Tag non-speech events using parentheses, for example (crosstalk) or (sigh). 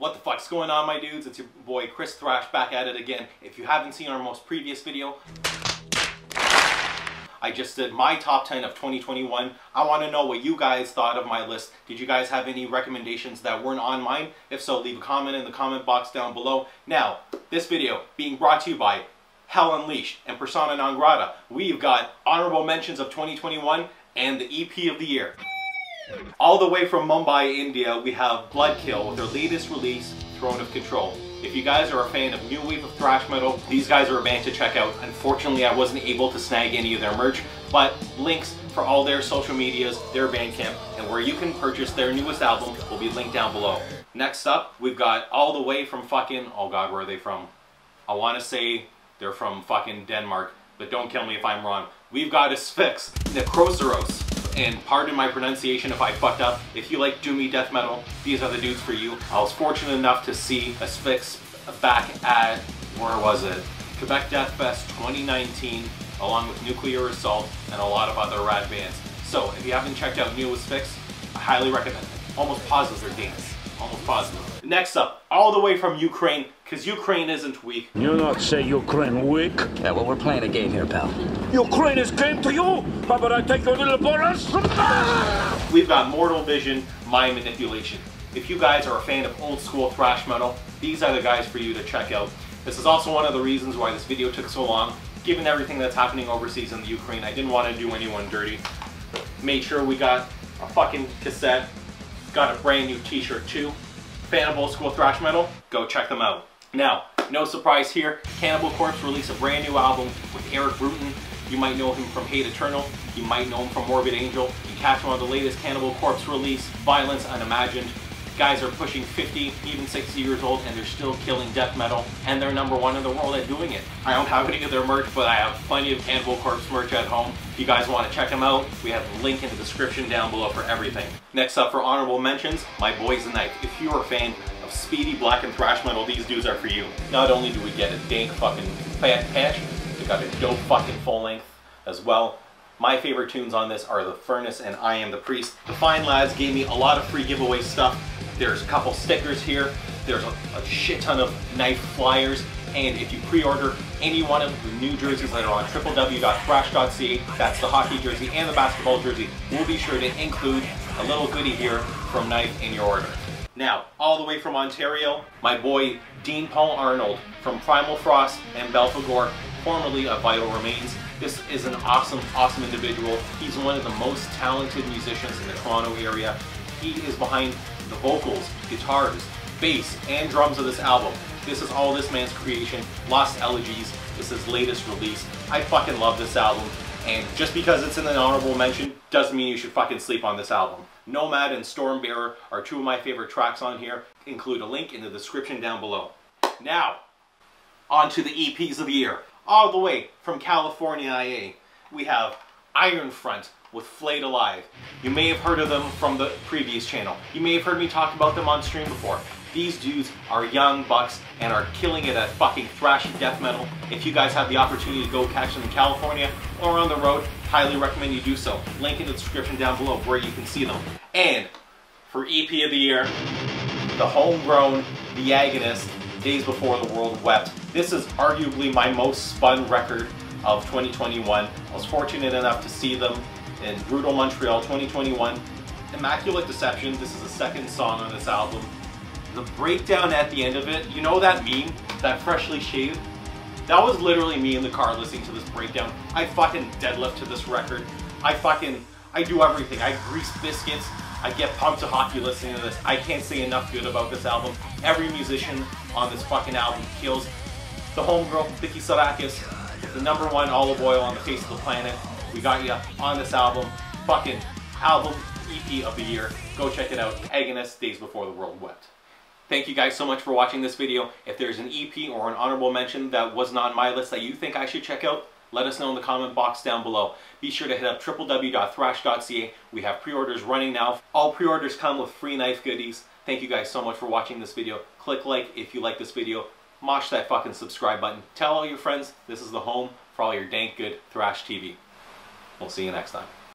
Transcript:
What the fuck's going on, my dudes? It's your boy Chris Thrash back at it again. If you haven't seen our most previous video, I just did my top 10 of 2021. I want to know what you guys thought of my list. Did you guys have any recommendations that weren't on mine? If so, leave a comment in the comment box down below. Now, this video being brought to you by Hell Unleashed and Persona Non Grata. We've got honorable mentions of 2021 and the EP of the year. All the way from Mumbai, India, we have Bloodkill with their latest release, Throne of Control. If you guys are a fan of new wave of thrash metal, these guys are a band to check out. Unfortunately, I wasn't able to snag any of their merch, but links for all their social medias, their Bandcamp, and where you can purchase their newest album will be linked down below. Next up, we've got all the way from fucking, oh god, where are they from? I want to say they're from fucking Denmark, but don't kill me if I'm wrong. We've got Asphyx, Necroceros, and pardon my pronunciation if I fucked up. If you like doomy death metal, these are the dudes for you. I was fortunate enough to see Asphyx back at, where was it? Quebec Death Fest 2019, along with Nuclear Assault and a lot of other rad bands. So if you haven't checked out New Asphyx, I highly recommend it. Almost positive they're Danish. Almost positive. Next up, all the way from Ukraine, because Ukraine isn't weak. You not say Ukraine weak? Yeah, well, we're playing a game here, pal. Ukraine is game to you? How about I take your little bonus? (laughs) We've got Mortal Vision, Mind Manipulation. If you guys are a fan of old school thrash metal, these are the guys for you to check out. This is also one of the reasons why this video took so long. Given everything that's happening overseas in the Ukraine, I didn't want to do anyone dirty. Made sure we got a fucking cassette, got a brand new t-shirt too. Fan of old school thrash metal? Go check them out. Now, no surprise here, Cannibal Corpse released a brand new album with Erik Rutan. You might know him from Hate Eternal. You might know him from Morbid Angel. You catch him on the latest Cannibal Corpse release, Violence Unimagined. Guys are pushing 50, even 60 years old, and they're still killing death metal, and they're number one in the world at doing it. I don't have any of their merch, but I have plenty of Cannibal Corpse merch at home. If you guys want to check them out, we have a link in the description down below for everything. Next up for honorable mentions, My Boys the Knife. If you're a fan of speedy black and thrash metal, these dudes are for you. Not only do we get a dank fucking fat patch, we got a dope fucking full length as well. My favorite tunes on this are The Furnace and I Am the Priest. The Fine Lads gave me a lot of free giveaway stuff. There's a couple stickers here. There's a, a shit ton of knife flyers. And if you pre-order any one of the new jerseys are on www.thrashed.ca, that's the hockey jersey and the basketball jersey, we'll be sure to include a little goodie here from Knife in your order. Now, all the way from Ontario, my boy Dean Paul Arnold from Primal Frost and Belphegor, formerly of Vital Remains. This is an awesome, awesome individual. He's one of the most talented musicians in the Toronto area. He is behind the vocals, guitars, bass, and drums of this album. This is all this man's creation. Lost Elegies This is his latest release. I fucking love this album. And just because it's in an honorable mention doesn't mean you should fucking sleep on this album. Nomad and Stormbearer are two of my favorite tracks on here. Include a link in the description down below. Now, on to the EPs of the year. All the way from California IA, we have Iron Front with Flayed Alive. You may have heard of them from the previous channel. You may have heard me talk about them on stream before. These dudes are young bucks and are killing it at fucking thrashy death metal. If you guys have the opportunity to go catch them in California or on the road, highly recommend you do so. Link in the description down below where you can see them. And for EP of the year, the homegrown, the agonist, Days Before the World Wept. This is arguably my most spun record of 2021. I was fortunate enough to see them in Brutal Montreal 2021. Immaculate Deception, this is the second song on this album. The breakdown at the end of it, you know that meme? That freshly shaved? That was literally me in the car listening to this breakdown. I fucking deadlift to this record. I fucking, I do everything. I grease biscuits. I get pumped to hockey listening to this. I can't say enough good about this album. Every musician on this fucking album kills. The homegirl, Vicky Psarakis, the number one olive oil on the face of the planet. We got you on this album. Fucking album EP of the year. Go check it out. Agonist, Days Before the World Wept. Thank you guys so much for watching this video. If there's an EP or an honorable mention that wasn't on my list that you think I should check out, let us know in the comment box down below. Be sure to hit up www.thrashed.ca. We have pre-orders running now. All pre-orders come with free knife goodies. Thank you guys so much for watching this video. Click like if you like this video. Mosh that fucking subscribe button. Tell all your friends this is the home for all your dank good thrash TV. We'll see you next time.